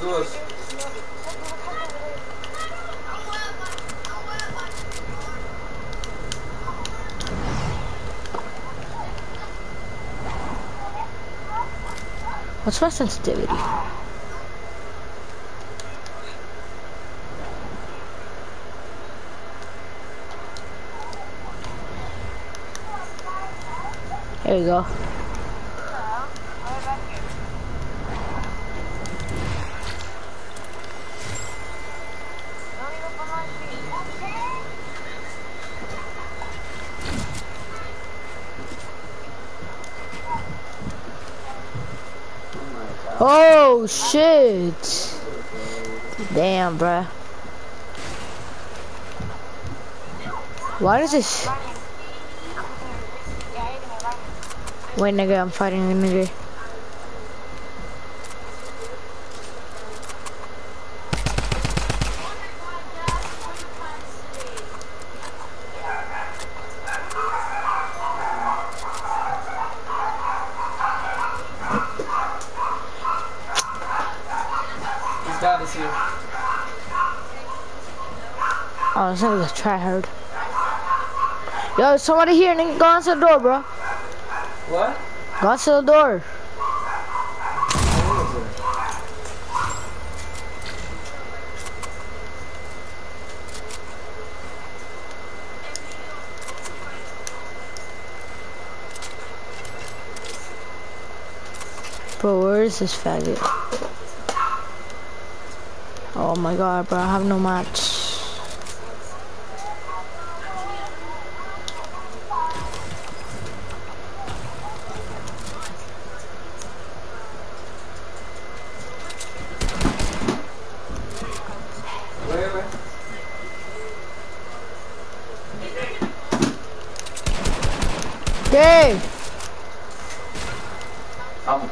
Duas. What's my sensitivity? There we go. Oh shit! Damn, bruh. Why does this? Wait, nigga, I'm fighting a nigga. He's got us here. A tryhard. Yo, somebody here, nigga. Go answer the door, bro. What? Go answer the door. Bro, where is this faggot? Oh my god, bro, I have no match. Where, where? ¿Qué? Vamos,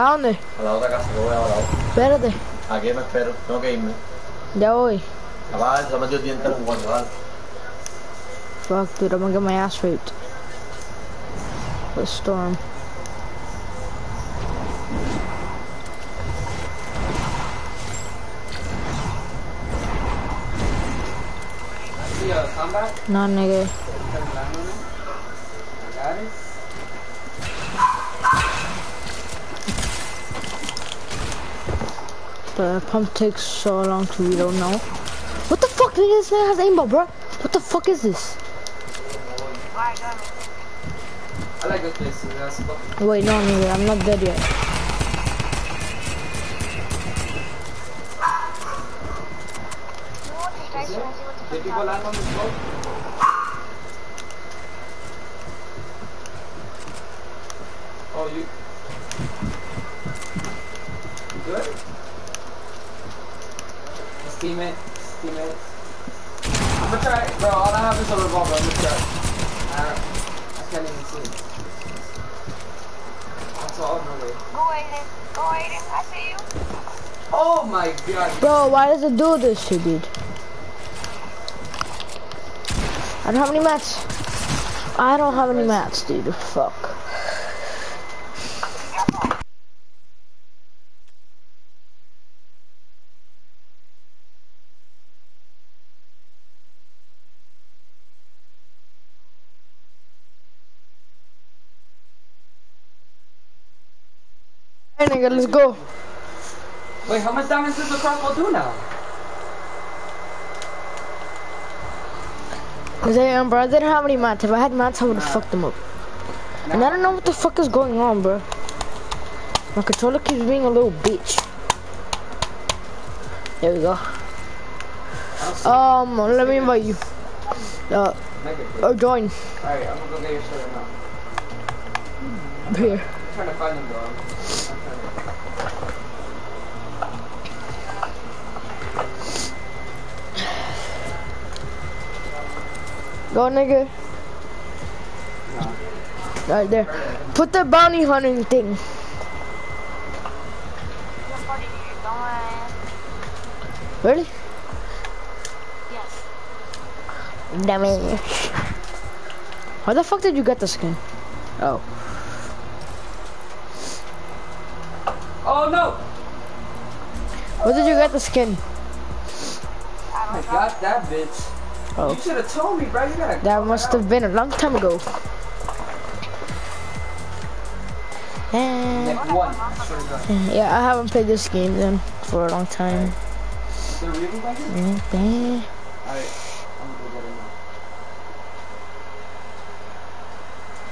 ¿Va dónde? a la otra casa, que voy ahora. Espérate, Aquí me espero, tengo que irme. ya voy. Papá, se metió el diente en un guardo, ¿vale? Fuck, dude, I'm gonna get my ass raped. The storm. See a comeback? Nah, nigga. Turn down on it. I got it. The pump takes so long to reload now. What the fuck, nigga? This man has aimbot, bro. What the fuck is this? Wait, no, nigga, I'm not dead yet. Oh. You good? His teammate. His teammate. I'm gonna try. Bro, all I have is a revolver. I'm gonna try. I, I can't even see. That's all, no way. Go Aiden. Go Aiden. I see you. Oh my god. Bro, why does it do this to dude? I don't have any mats. I don't have any mats, dude. Fuck. Nigga, let's go. Wait, how much damage does the crossbow do now? I, um, bro, I didn't have any mats. If I had mats, I would've fucked them up. And I don't know what the fuck is going on, bro. My controller keeps being a little bitch. There we go. Um, let me invite you. Uh, or join. Alright, I'm gonna go get your shirt now. Here. I'm trying to find them, bro. Go, nigga. Right there. Put the bounty hunting thing. What are you doing? Really? Yes. Dummy. How the fuck did you get the skin? Oh. Oh no! Where did you get the skin? I got that bitch. Oh. You should have told me, bro. You gotta. That must have been a long time ago. And Nick one. Swear to God. yeah, I haven't played this game then for a long time. Is there really like? Mm, Alright. I'm gonna go get it now.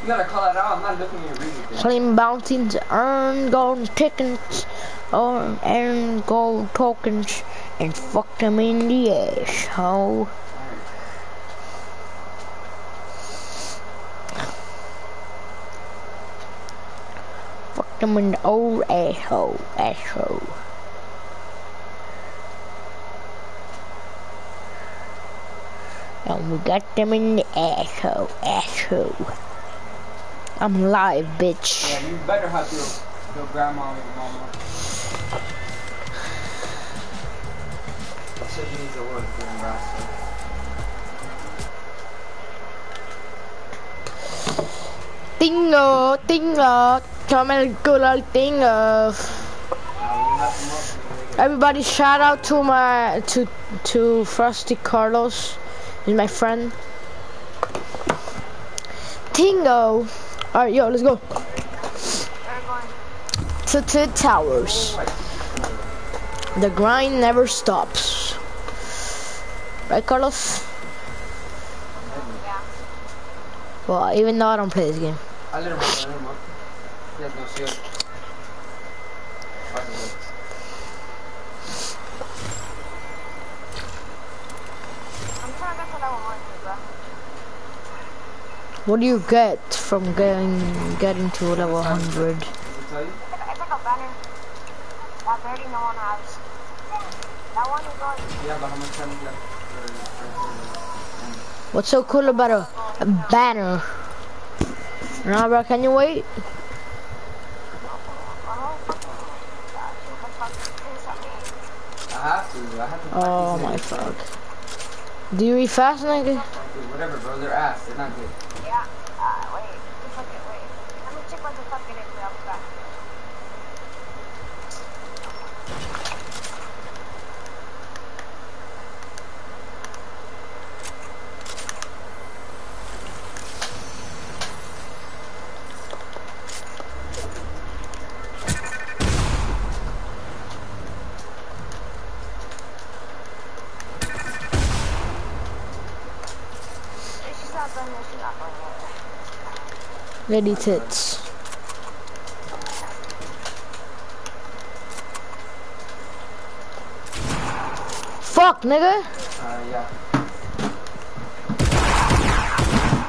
You gotta call it out. I'm not looking at your reading. Claim bounties, earn gold tickets, or earn gold tokens, and fuck them in the ass, ho. Fuck them in the old asshole, asshole. And we got them in the asshole, asshole. I'm live, bitch. Yeah, you better have your, your grandma or your mama. So you need to work for Nebraska. Tingo, tingo, come good old tingo. Now we have them up. Everybody shout out to my to to Frosty Carlos. He's my friend. Tingo. Alright, yo, let's go. To the towers. The grind never stops. Right, Carlos? Yeah. Well, even though I don't play this game. I let him up, I let him up. He has no shield. Fucking good. I'm trying to get to level 1, bro. What do you get from getting getting to level 100? Does it tell you? It's like, it's like a banner. That 30 no one has. That one is going. Yeah, but how much time you got? for- for- for- What's so cool about a, a banner? Nah, bro, can you wait? Oh, fucking. God, you can fucking piss at me. I have to. I have to. Oh my fuck. Do you eat fast, nigga? Dude, whatever, bro. They're ass. They're not good. Yeah. Uh, wait. You fucking wait. Let me check what the fuck it is. I'll be back. She's not done this. She's not done yet. Lady tits. Fuck, nigga. Uh, yeah.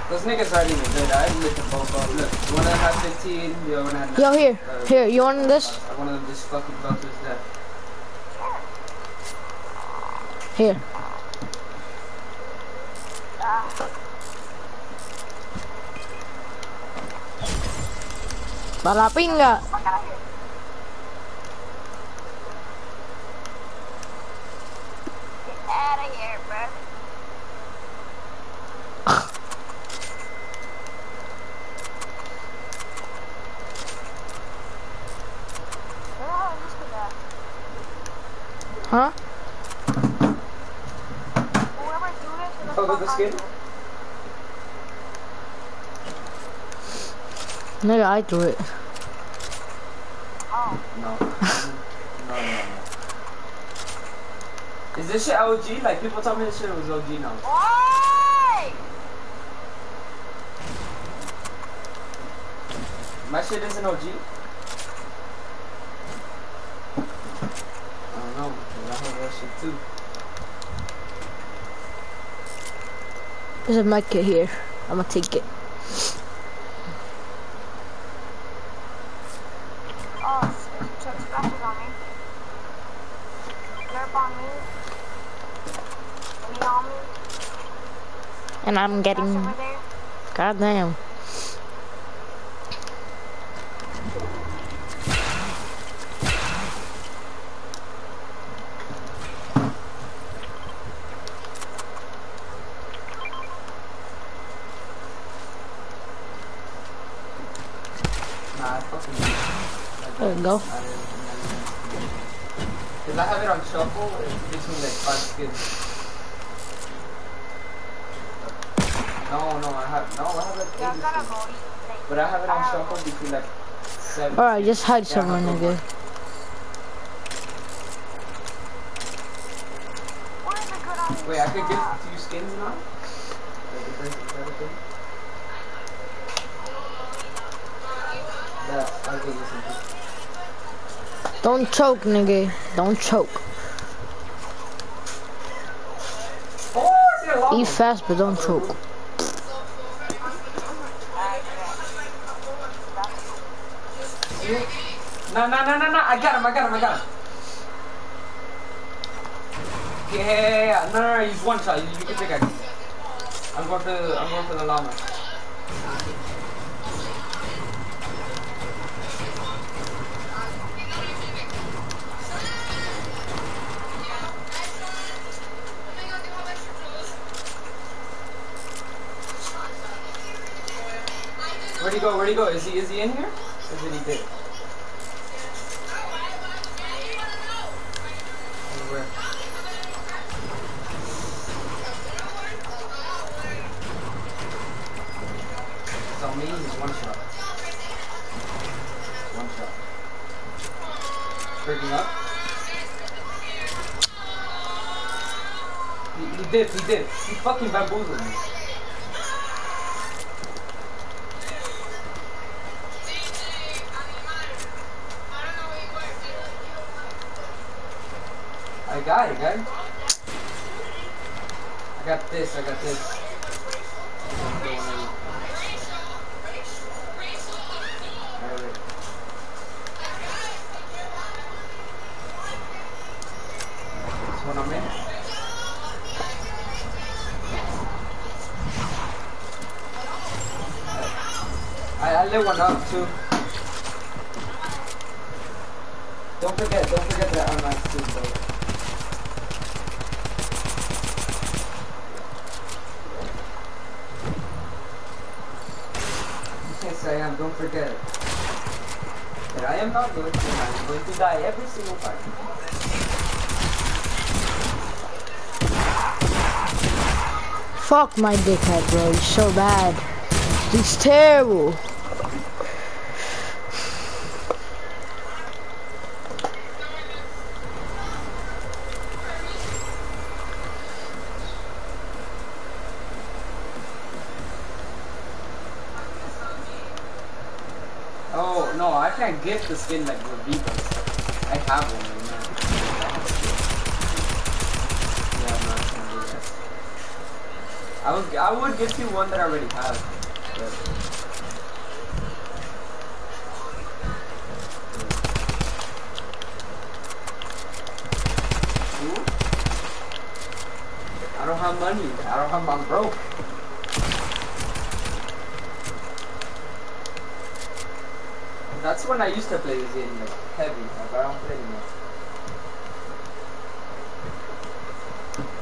Those niggas aren't even good. I lit them both up. Look, one that had 15, the other one had Yo, here. Uh, Here, you want this? One of them just fucking fell his death. Here. Para pinga. Fuck out of here. Get out of here, bro. Oh, just do. Huh? Whoever this, is Oh, with the skin? Nigga, I threw it. Oh, No. no, no, no. Is this shit OG? Like, people told me this shit was OG now. why? My shit isn't OG? I don't know, because I heard that shit too. There's a mic here. I'm gonna take it. Oh, shit. Chug splashes on me. Nerf on me. Lean on me. And I'm getting. over there. Goddamn. Nah, I fucking. I There we go. Cause I have it on shuffle, it gives me like five skins. No, no, I have, no, I have like Yeah, 80 I'm gonna skins. go eat steak. But I have it on shuffle between like seven. Alright, just hide Yeah, somewhere, nigga. What is a good idea? Wait, I could get two skins now? Like different everything? Yeah, I'll give you something. Don't choke, nigga. Don't choke. Oh, I see a lava. Eat fast, but don't choke. No, no, no, no, no, I got him, I got him, I got him. Yeah, no, no, no, he's one shot, you, you can take it. I'm going for the, I'm going for the llama. Where'd he go? Where'd he go? Is he is he in here? Or did he? He fucking bamboozled me. I got it, guys. I got this, I got this. Fuck my dickhead, bro. He's so bad. He's terrible. Oh, no, I can't get the skin like Revitas. I have one right now. Yeah, I'm not gonna do that. I would, get you one that I already have. I don't have money. I don't have. I'm broke. That's when I used to play this game like heavy, but I don't play anymore.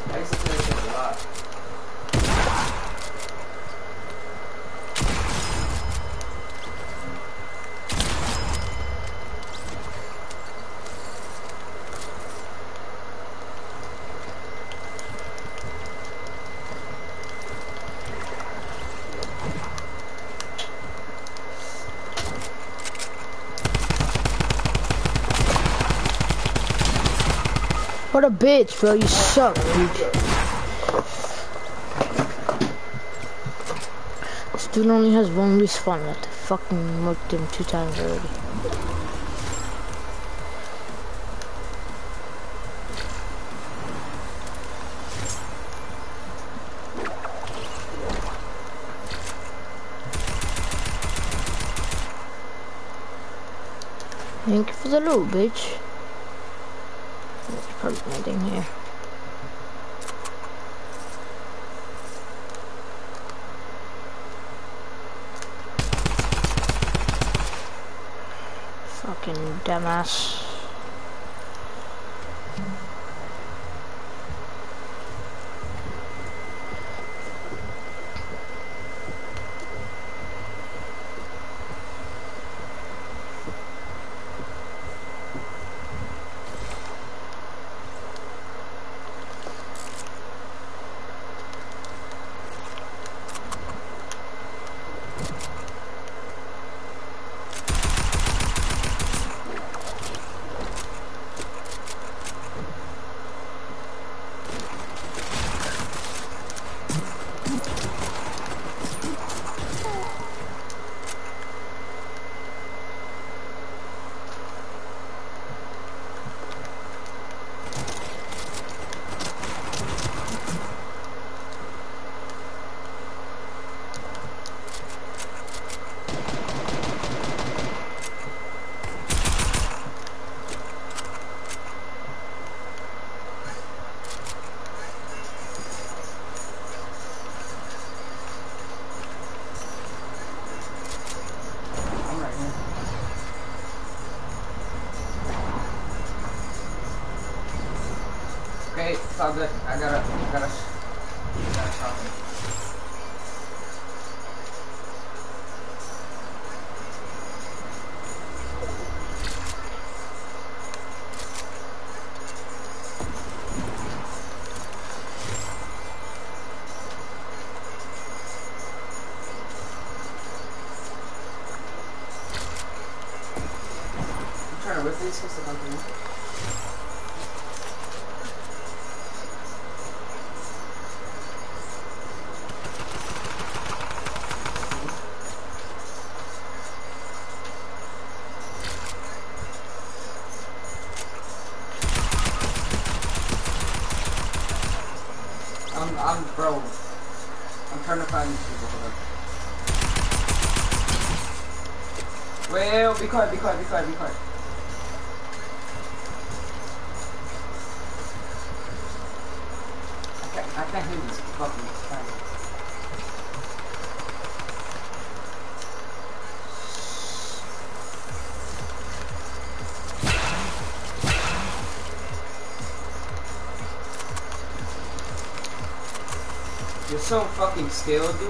I used to play this game a lot. What a bitch, bro. You suck, bitch. This dude only has one respawn left. I fucking marked him two times already. Thank you for the loot, bitch. Probably here. Fucking dumbass. Be quiet, be quiet, be quiet, be quiet. I can't, I can't hear this thing. You're so fucking skilled, dude.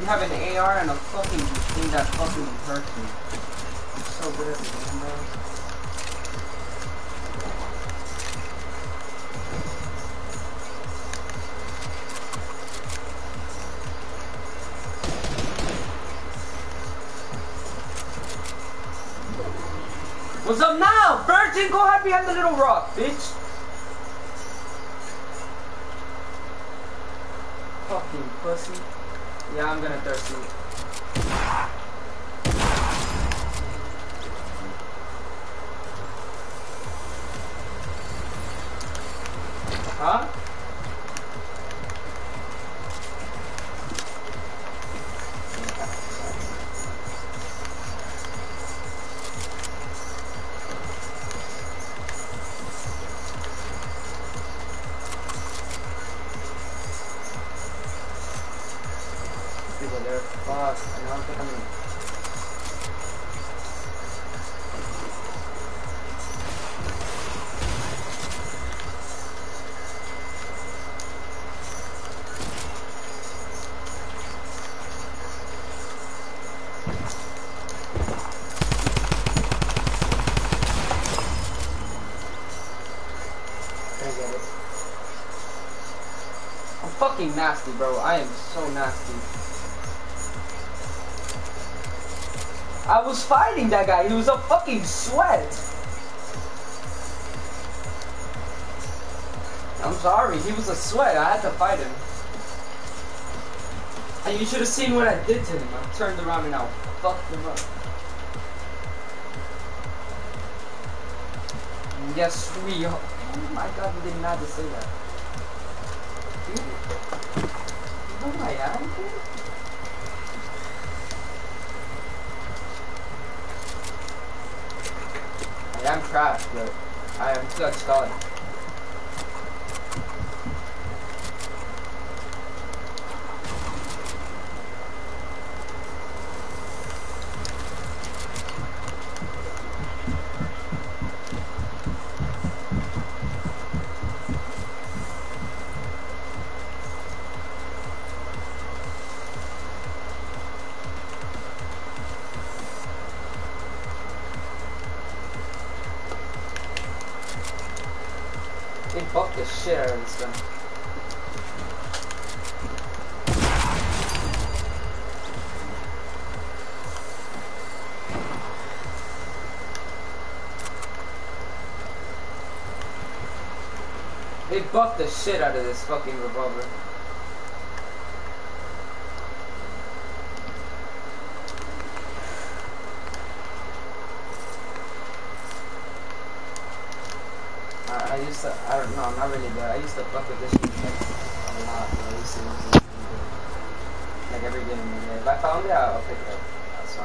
You have an AR and a fucking thing that fucking hurts me. I'm so good at the game, bro. What's up now? Virgin, go hide behind the little rock, bitch. Fucking pussy. Yeah, I'm gonna thirsty. Fucking nasty, bro. I am so nasty. I was fighting that guy. He was a fucking sweat. I'm sorry. He was a sweat. I had to fight him. And you should have seen what I did to him. I turned around and I fucked him up. Yes, we are. Oh my god, we didn't have to say that. You know I am, dude? I am trash, but I am such god. Buffed the shit out of this fucking revolver. I, I used to, I don't know, not really, but I used to fuck with this shit like a lot. I used to like every game. If I found it, I'll pick it up. That's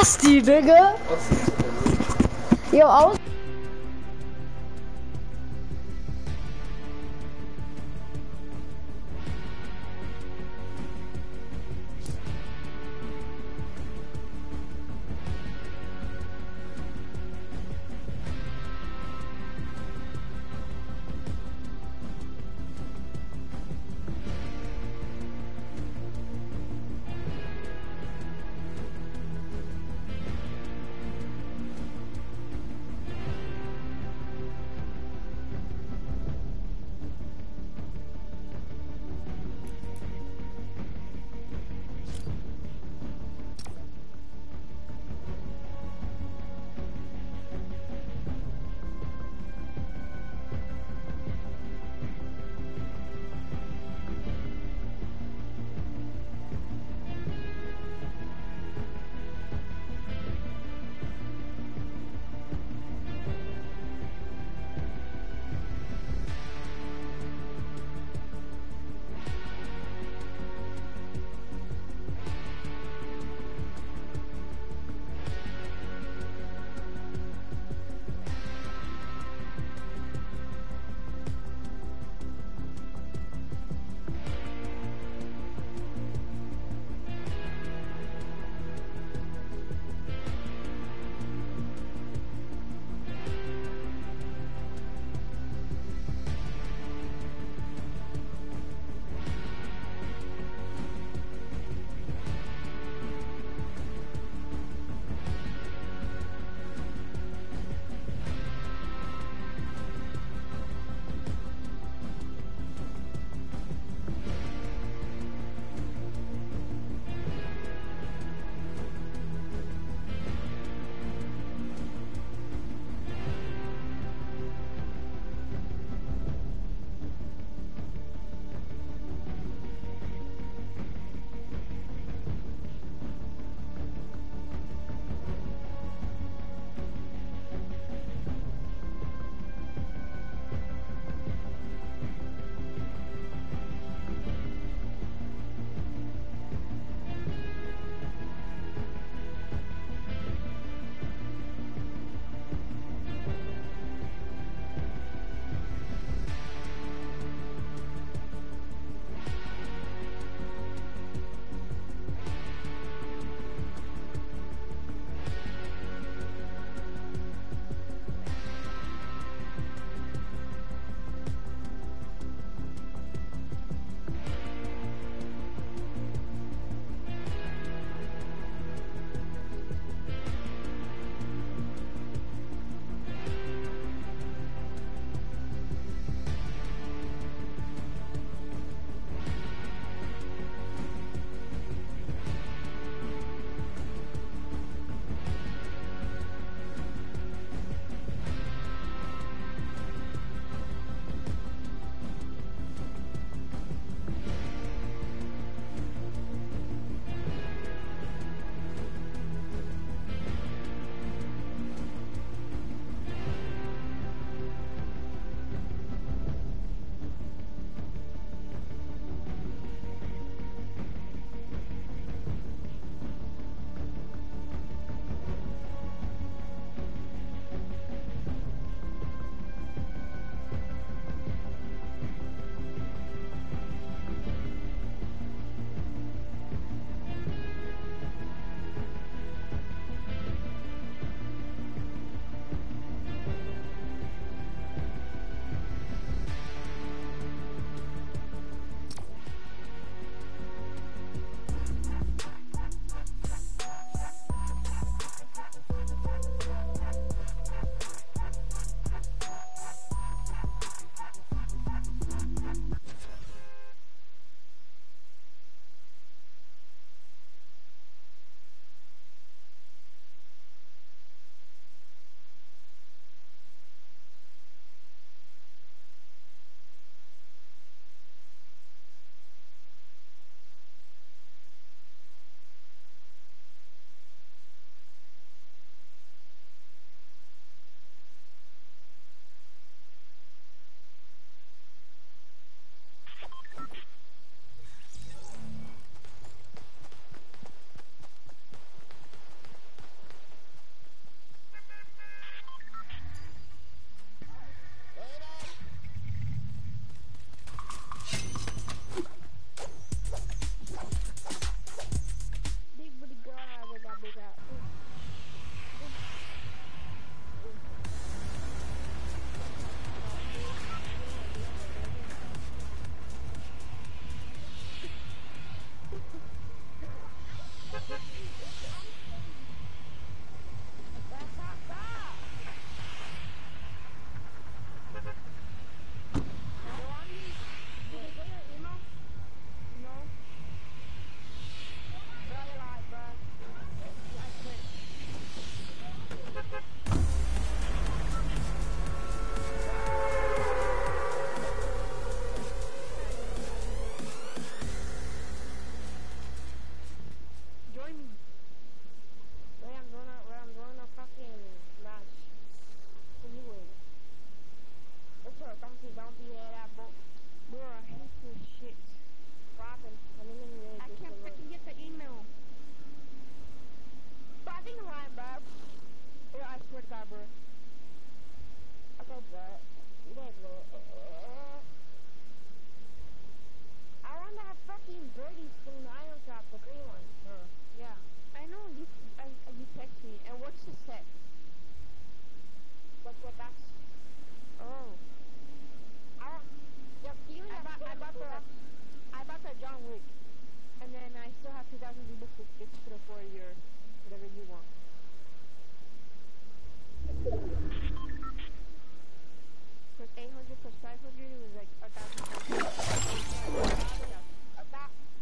playing nasty, nigga. What's about that John Wick. And then I still have 2,000 V-Bucks, which gets the four year, whatever you want. Plus 800 plus 500, it was like 1,000. 1,000,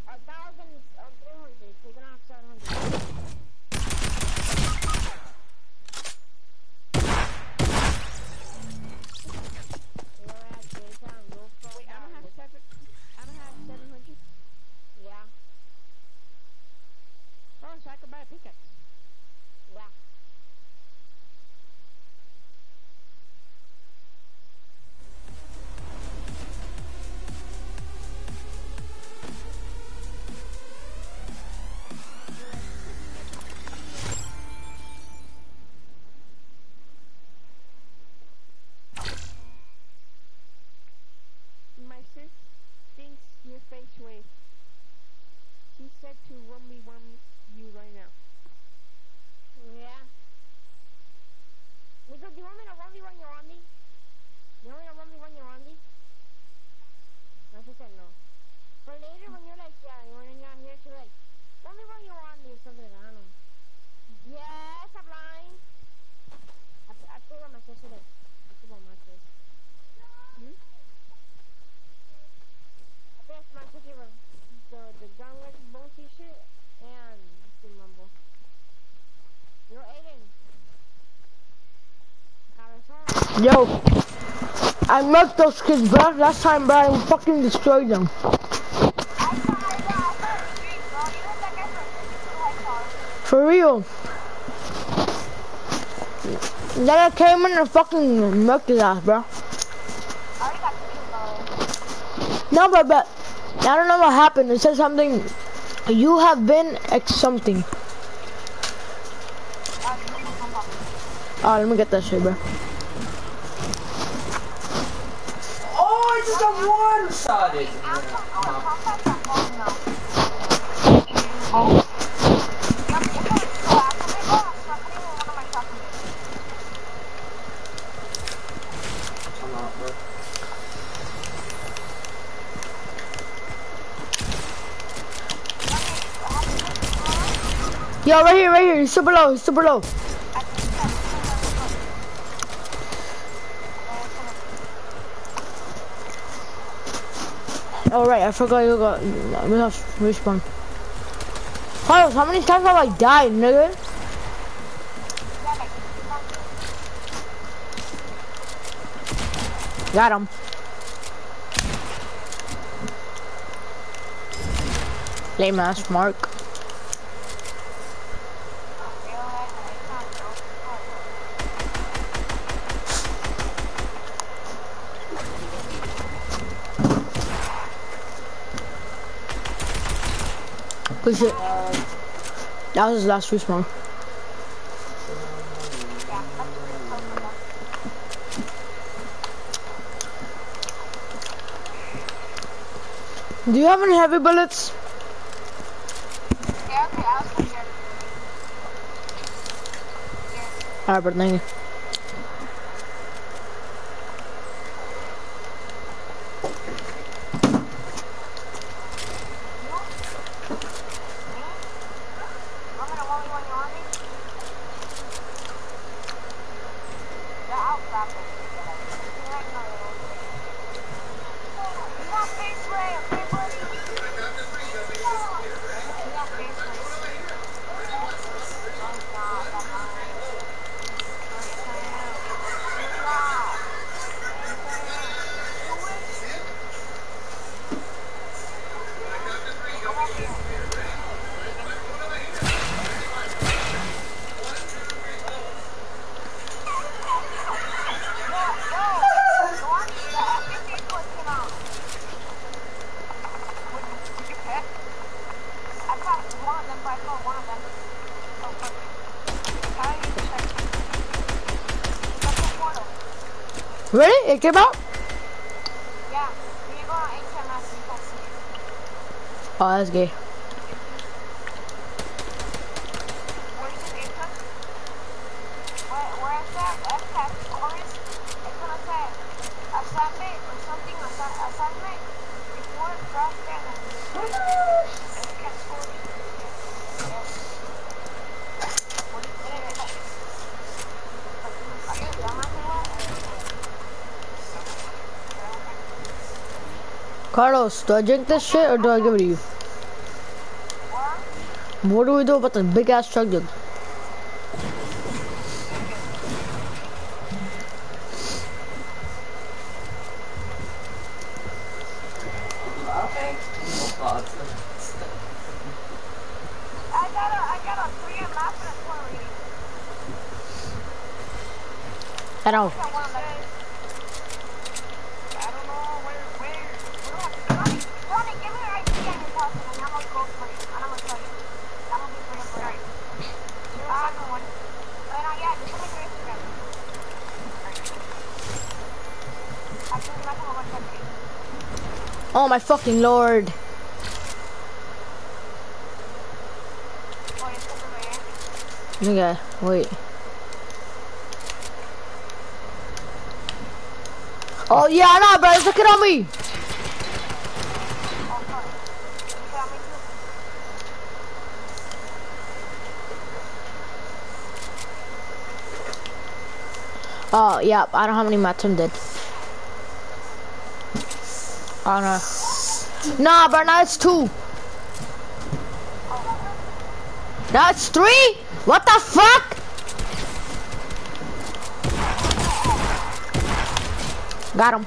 1,300, taking a 700. so I could buy a pickaxe. Wow. The, the like bone t-shirt and the mumble. Yo, Aiden. Yo, I murked those kids, bro. Last time, bro, I fucking destroyed them. For real. Then I came in and fucking murked his ass, bro. No, but, but, I don't know what happened. It said something, you have been X something. Oh, let me get that shit, bro. Oh, I just got one shot it. Yeah. I'm out, bro. Yo, right here, right here. Super low. Super low. Oh, right. I forgot you got. We have respawn. Carlos, how many times have I died, nigga? Got him. Lame ass Mark. Shit. That was his last respawn. Do you have any heavy bullets? Alright, but thank you. Really? It came out? Yeah, we go on HMS and text it. Oh, that's gay. The game cook? Where, where it's at, F cat stories, it's gonna say assignment or something, assi- assignment, report, draft, and F cat stories. Yes. What is it? Are you a dumbass or what? Carlos, do I drink this shit or do I give it to you? What? What do we do about the big ass chug jug? Okay. No thoughts. I got a, I got a three and math and a four reading. I don't. I got one of those. I don't know where, where, where do I Johnny, Johnny, give me your ID and your password and I'm gonna go for you. And I'm gonna tell you. I'm gonna be for you for you. Zero seven one. Uh, no, yeah, just send me your Instagram. I think that's how much I fucking lord. Nigga, wait. Oh yeah, nah, bro. Look it on me. Oh yeah, I don't have any mats. I'm dead. Oh no. Nah, bro. Now it's two. Now it's three. What the fuck? Got him.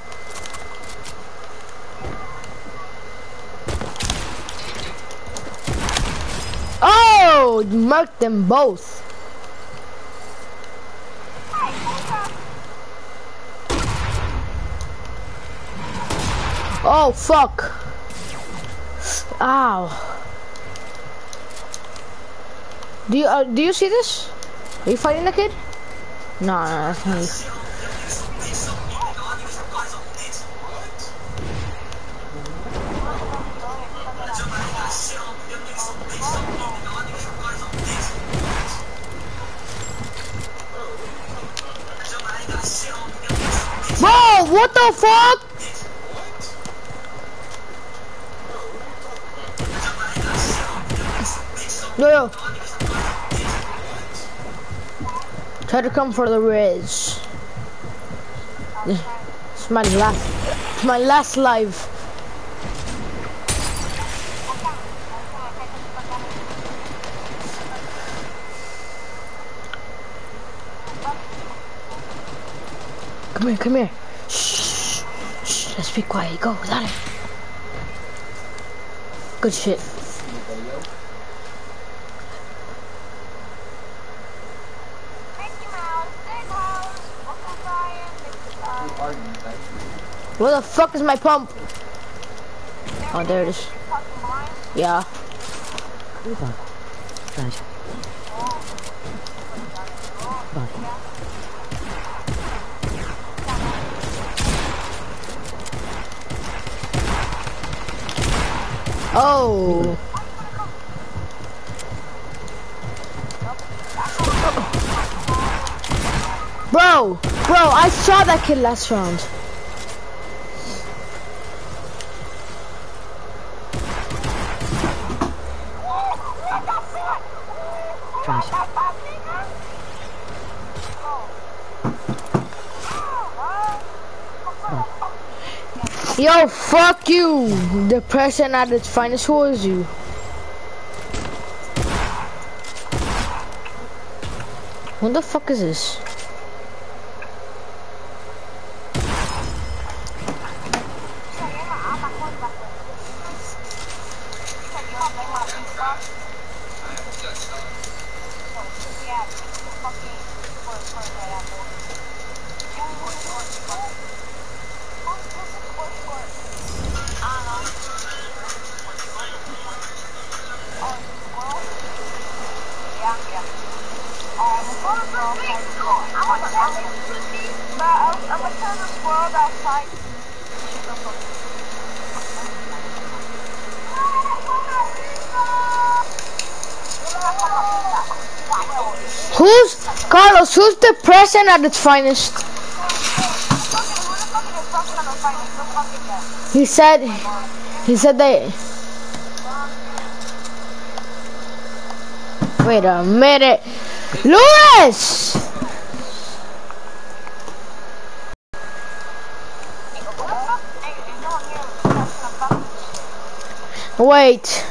Oh, marked them both. Oh, fuck. Ow. Do you, uh, do you see this? Are you fighting the kid? No, no, that's you. Bro, what the fuck? Try to come for the Riz. It's my last, it's my last live. Come here, come here. Shh, shh, let's be quiet. Go, dale. Good shit. Mickey Mouse, Big House, Uncle Brian, Mr. Bob. Who are you, guys? Where the fuck is my pump? Oh, there it is. Yeah. Oh. Bro, bro, I saw that kid last round. Yo, fuck you! Depression at its finest. Is you? What the fuck is this? I'm gonna turn the squirrel outside. Who's Carlos? Who's depression at its finest? He said. He said they. Wait a minute, Lewis. Wait.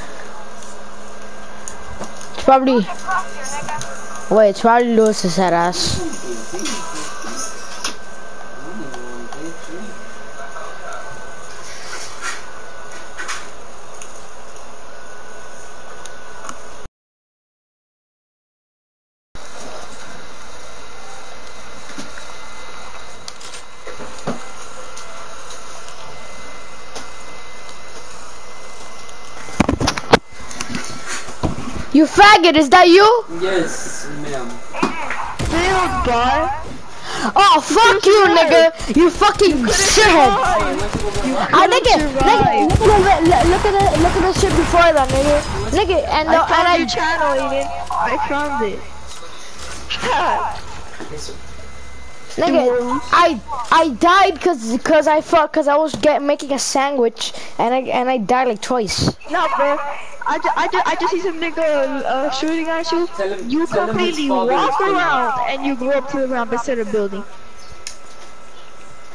It's probably. Wait, it's probably Lewis's head ass. You faggot, is that you? Yes, ma'am. Oh, fuck you, nigga. You fucking shithead. I nigga, nigga, nigga, look, look at the, look at the shit before that, nigga. Nigga, and the, and I, channel, Eden. I found it. That? Okay, so Nigga, I I died cause cause I fuck cause I was get making a sandwich and I and I died like twice. No, bro. I just, I just, I just see some nigga uh, shooting at you. You tell completely father walk around and you go up to the ground instead of building.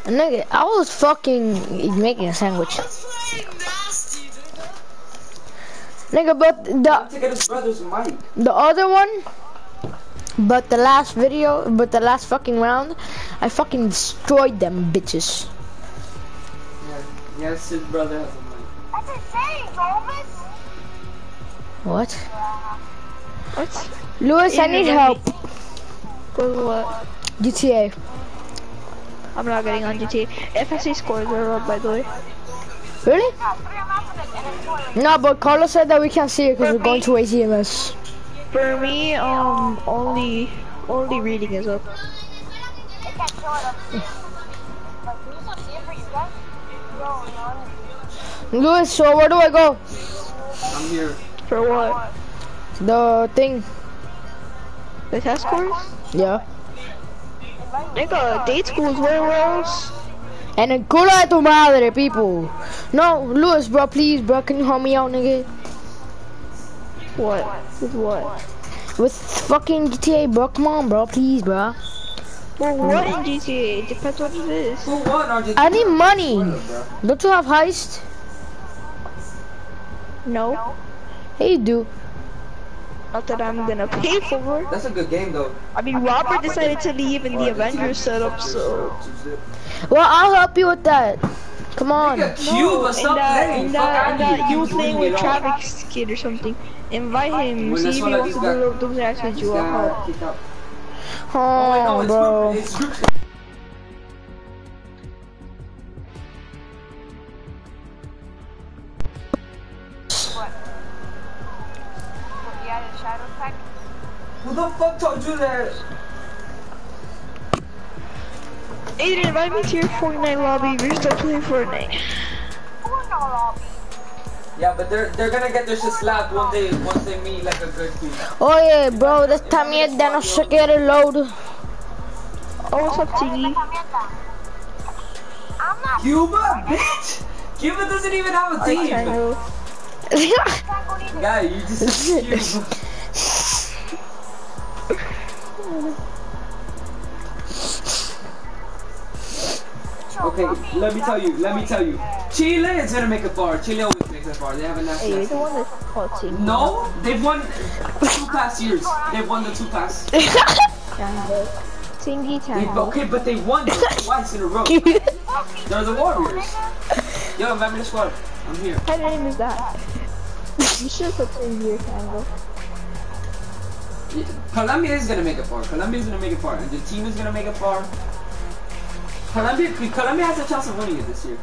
Nigga, I was fucking making a sandwich. Nigga, but the to get his brother's mic. the other one, but the last video, but the last fucking round, I fucking destroyed them bitches. Yeah, yes, his brother has a mic. That's insane, Golden. What? What? Lewis, I need help. With what? GTA. I'm not getting on GTA. FSC scores are up, by the way. Really? No, but Carlos said that we can't see it because we're going to ACMS. For me, um, only, only reading is up. They can't show it up. Like, can you still see it for you guys? Yo, no. Lewis, so where do I go? I'm here. For what? The thing. The test scores? Yeah. Nigga, date school schools, where else? En el culo de tu madre, people. No, Lewis, bro, please, bro, can you help me out, nigga? What? With what? With fucking GTA, bro. Come on, bro, please, bro. Well, what in GTA? It depends what it is. Who won? Or I need money. bro. Don't you have heist? No, Hey, you do. not that I'm gonna pay for. That's a good game though. I mean, Robert decided to leave in the Avengers setup, so. Well, I'll help you with that. Come on. Nigga, Cuba, uh, uh, uh, in stop that, playing. in Fuck that, out in that, you here. playing with it all. Travis Kid or something. Invite him, When see if he wants to these do guys- those acts with This you. I'll help. kicked out. Oh, Oh, wait, no, bro. group. It's group. You added shadow pack? Who the fuck told you that? Aiden, invite me to your Fortnite lobby. We're still playing Fortnite. Four no lobby. Yeah, but they're they're gonna get their shit slapped once they once they meet like a good team. Oye, bro, de esta mierda no se quiere load. Oh, what's up, Tiggy? I'm not Cuba, bitch. Cuba doesn't even have a Alright, team. Tango. Tango. Guy, you just Cuba. Okay, let me tell you, let me tell you. Chile is gonna make it far. Chile always makes it far. They have a Hey, you're national. the one that's called Tiggy. No, they've won two past years. They've won the two past. Tingy okay, but they won twice in a row. They're the Warriors. Yo, invite me to squad. I'm here. What name is that? You should put Tingy Tango. Colombia is gonna make it far. Colombia is gonna make it far, and the team is gonna make it far. Colombia, Colombia has a chance of winning it this year.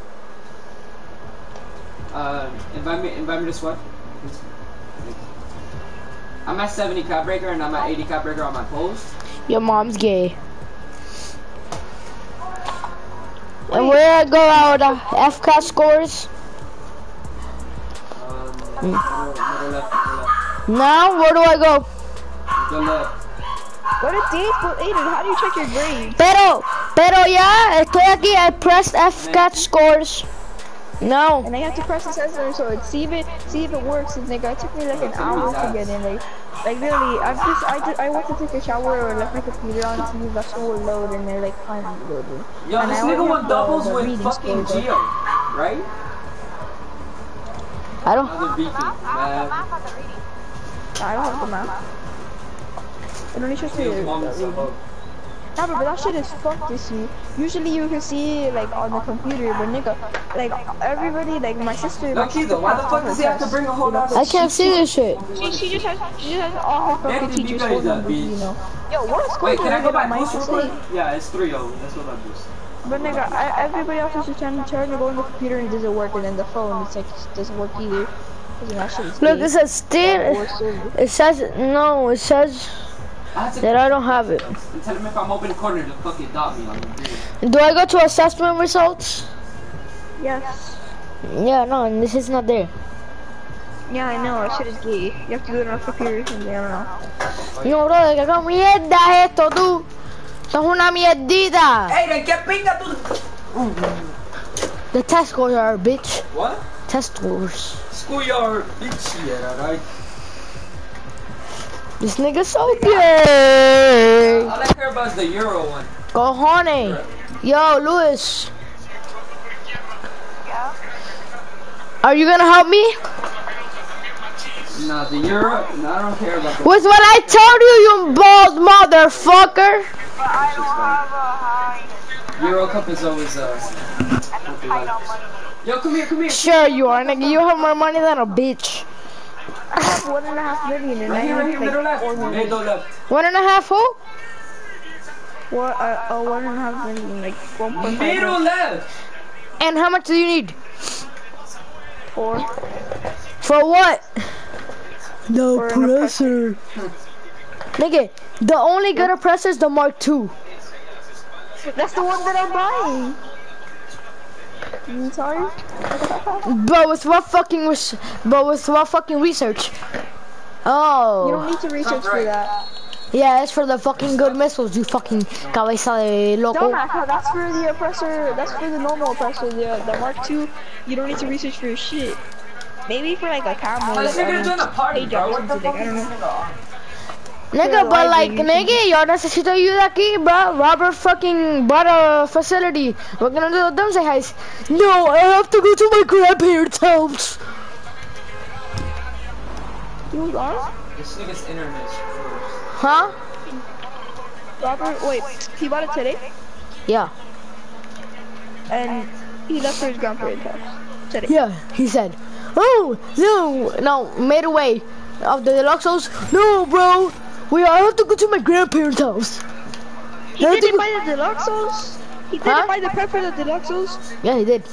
Uh, invite me, invite me to squad. I'm at 70 cap breaker and I'm at 80 cap breaker on my post. Your mom's gay. And where I go out uh, FCAT scores? Um, middle, middle left, middle left, Now, where do I go? Middle left. Go to date school, Aiden. How do you check your grades? Pero, pero ya, estoy aquí, I pressed FCAT scores. No. And I have to press the sensor so it see if it see if it works. And nigga, it took me like an hour to get in. Like, like literally, I've just I just I went to take a shower or left my computer on to see if that will load, and they're like finally loading. Yo, And this I nigga already won have the- doubles the with fucking score, Geo, right? I don't. Another Vicky, I have the map on the reading. I don't have the map. It only shows me the, Geo the won reading. so Nah, but that shit is fucked this year. Usually you can see it, like on the computer, but nigga, like everybody, like my sister. my Lucky sister though, why the fuck does he have to bring a whole you know? lot I can't see this shit. She, she just has she just has all her fucking teachers' guys phone numbers, you know. Yo, what is Wait, can I go with back my post real quick? Yeah, it's 3-0. That's what I do. But nigga, I, everybody else is just trying to try to go on the computer and it doesn't work, and then the phone, it's like it doesn't work either. Cause that is Look, gay. it says still. It says no. It says I had to that I don't have it. tell him if I'm open corner to fucking dot me on the video. Do I go to assessment results? Yes. Yeah, no, and this is not there. Yeah, I know. That shit is gay. You have to do it on a computer or something. I don't know. Yo, brother, que con mierda es esto, tú. Esto es una mierdita. Ey, ¿de qué pinga tú? The test scores are, bitch. What? Test scores. Schoolyard, bitch. Yeah, right. This nigga so gay. All I care about is the Euro one. Cojones. Yo, Luis. Are you gonna help me? Nah, the Euro. No, I don't care about the. With what I told you, you bald motherfucker. Euro Cup is always uh. something like- Yo, come here, come here. Sure you are, nigga. You have more money than a bitch. I have one and a half million and I Right here, have here, like four left. million. Middle left. One and a half who? What? Uh, uh, one and a half million, like one point Middle left. And how much do you need? four. For what? The For oppressor. Nigga, the only good oppressor is the Mark II. That's the one that I'm buying. You sorry? But with what fucking res- but with what fucking research? Oh. You don't need to research for that. Yeah, it's for the fucking good missiles, you fucking cabeza de loco. Don't that's for the oppressor. That's for the normal oppressor. The the Mark II. You don't need to research for your shit. Maybe for like a camera. This like, nigga um, doing a party, bro. What the fuck is don't this on? Nigga, but like, live nigga, yo necesito ayuda aquí, bro. Robert fucking bought a facility. We're gonna do a Doomsday heist. No, I have to go to my grandparents' house. You was on. This nigga's internet first. Huh? Robert, wait, he bought it today, Yeah. and he left for his grandparents' house today. Yeah, he said. Oh, no, no, made away of the Deluxos. No, bro. We I have to go to my grandparents' house. He didn't buy the Deluxos. He didn't Huh? buy the prep for the Deluxos. Yeah, he did.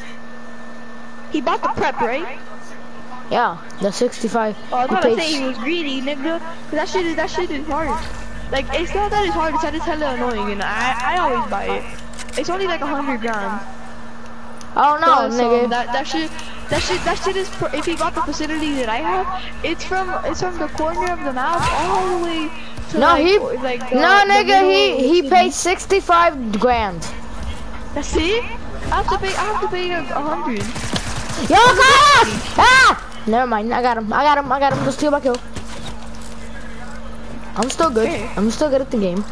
He bought the prep, right? Yeah, the 65. Oh, I was to say he was greedy, nigga. 'Cause that shit is that shit is hard. Like it's not that it's hard. It's that it's hella annoying, and I I always buy it. It's only like a hundred grand. Oh no, um, nigga. that that shit that shit that shit is pr- if he got the facility that I have, it's from it's from the corner of the map all the way to No, like, he- like the, no, nigga, middle he he paid 65 grand. That's it. I have to pay. I have to pay a, a hundred. Yo, Carlos! Ah! Never mind, I got him. I got him. I got him. Just steal my kill. I'm still good. Okay. I'm still good at the game.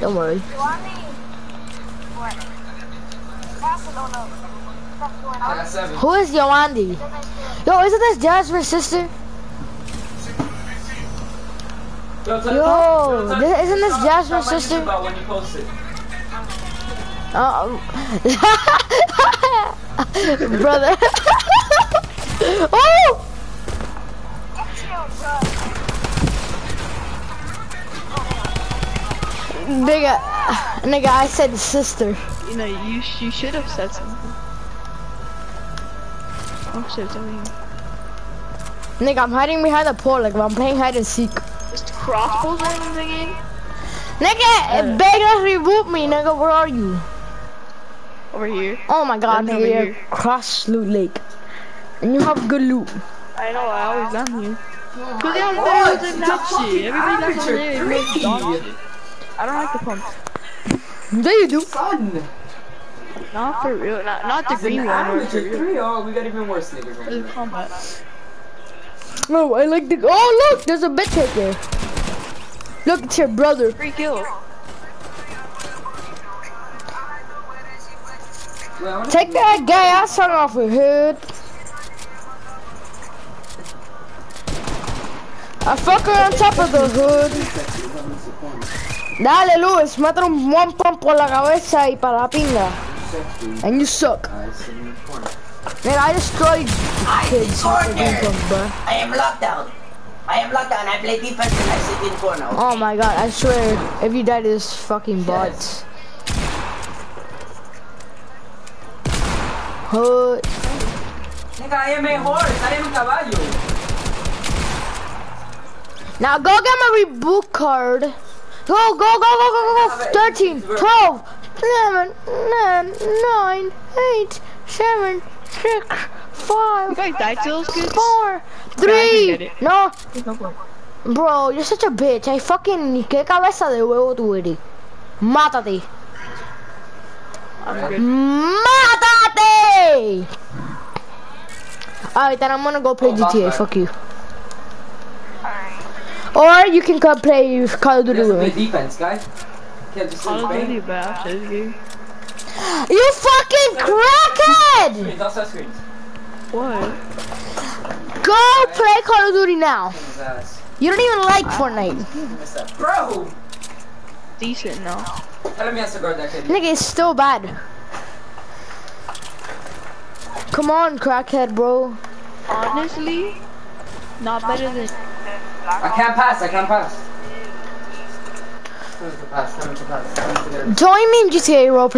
Don't worry. I got seven. Who is Yoandi? Yo, isn't this Jasmine's sister? Yo, this- isn't this Jasmine's sister? Um, brother. oh! Nigga, nigga, I said sister. You know, you you should have said something. Oh shit, something. Nigga, I'm hiding behind the pole like I'm playing hide and seek. Is the crossbows on in the game? Nigga, beg us reboot me, nigga. Where are you? Over here. Oh my god, nigga, over you're here. cross loot lake. And you have good loot. I know, I always done here. Cause they have better than that shit. Everybody that's over there is dog shit. I don't like the pump. There you do. Son! Not for real. Not not the green one or Amateur for real. three. Oh, we got even worse niggas right For the now. combat. Oh, I like the. Oh, look, there's a bitch right there. Look, it's your brother. Free kill. Wait, I wanna- Take that guy ass son off your head. I fuck her on top of the hood. Dale, Luis, mete un one pump por la cabeza y para la pinga. And you suck. Alright, sit in the corner. Man, I destroyed kids. with the one pump, bruh. I am lockdown. I am lockdown. I play defense and I sit in corner. Oh my god, I swear, if you die to this fucking bots. Hood. Nigga, I am a horse. I am a caballo. Now go get my reboot card. Go, go, go, go, go, go, go. 13, 12, 11, 9, 9, 8, 7, 6, five, You guys died to four, three. No, no bro, you're such a bitch. I fucking. ¿Qué cabeza de huevo tú eres? Mátate. I'm good. Mátate! Alright, then I'm gonna go play Oh, GTA. Boss Fuck you. Or you can come play Call of Duty have to with play me. defense, guy. Can't just Call sit of Duty, but after this. You fucking crackhead! Screens, outside screens. What? Go play Call of Duty now. You don't even like Fortnite. Missed that. Bro! Decent now. Tell him he has to guard. Nigga, it's still bad. Come on, crackhead, bro. Honestly, not better than. I can't pass, I can't pass. Join me in GTA role, please.